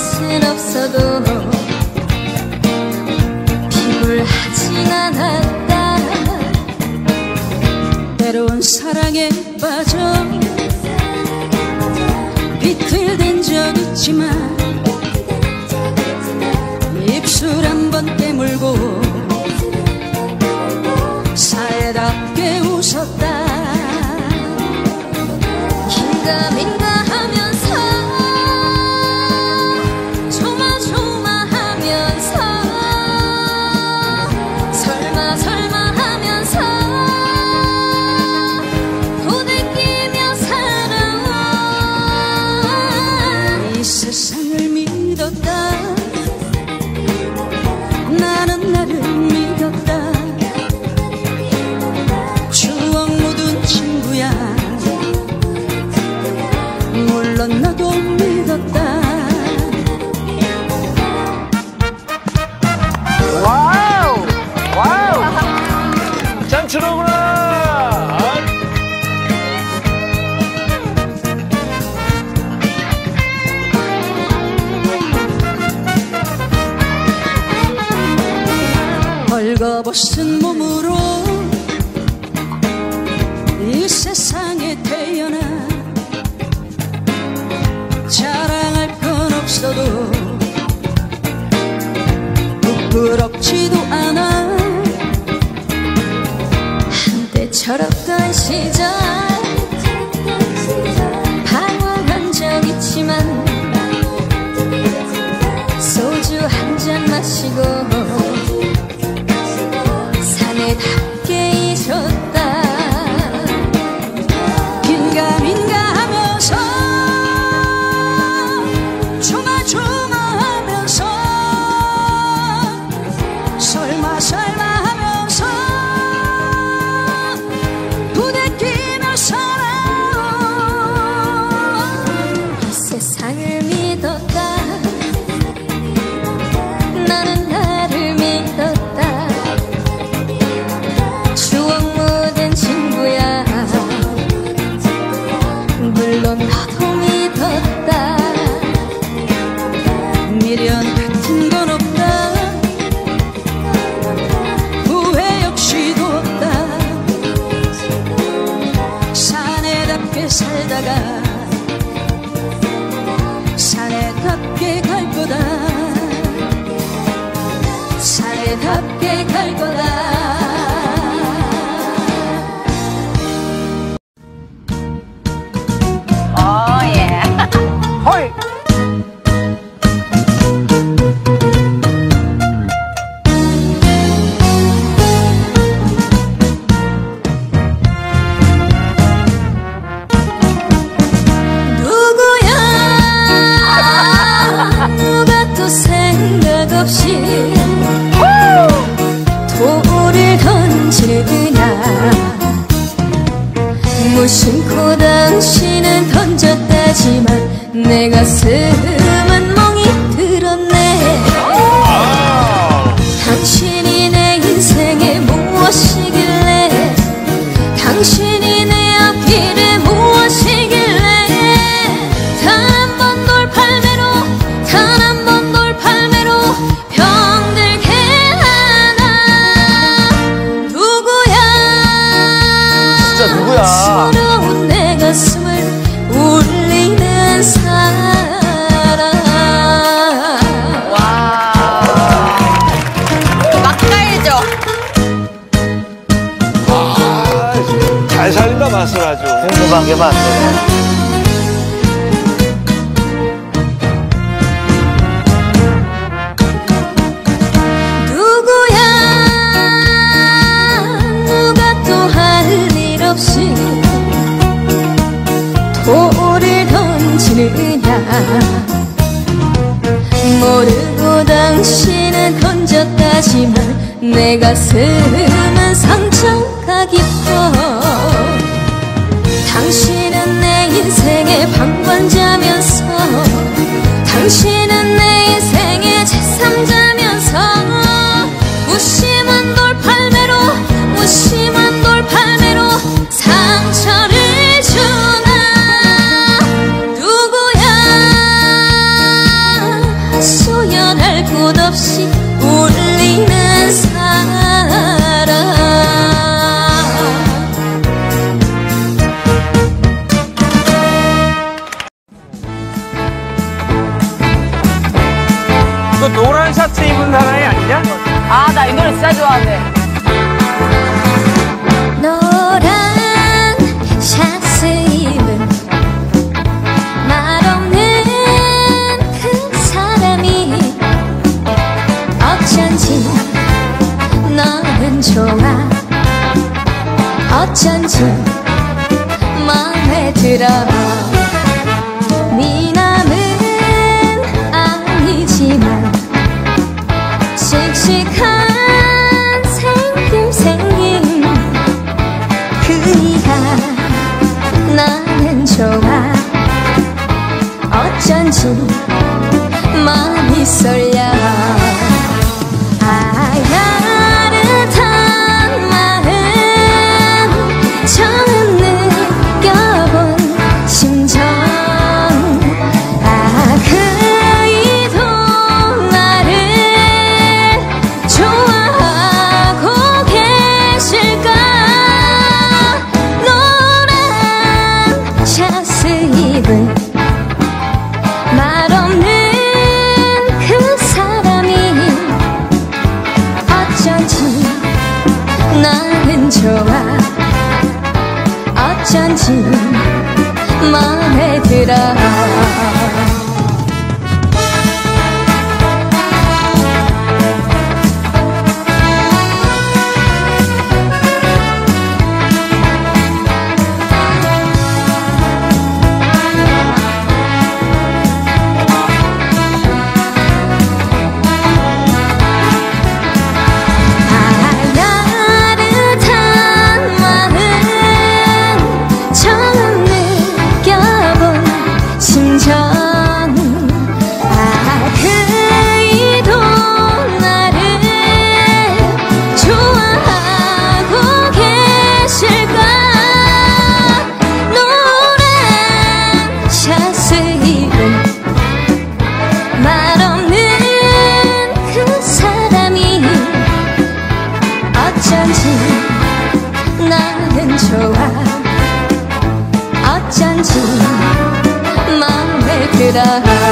곁은 없어도 피곤하진 않았다. 때론 사랑에 빠져 비틀댄 적 있지만 나도 믿었다. 벌거벗은 몸으로 부럽지. 帅吧 걸어다가 산에 닿게 갈 거다. 사내답게 갈 거다. 무심코 당신은 던졌다지만 내 가슴 맛을 아주 궁금한 게 많네요. 돌을 던지느냐 모르고 당신은 던졌다지만 내 가슴은 상처가 깊어. It's 샤츠 입은 사람이 아니냐? 아 나 이 노래 진짜 좋아하는데 좋아. 어쩐지 마음에 들어. the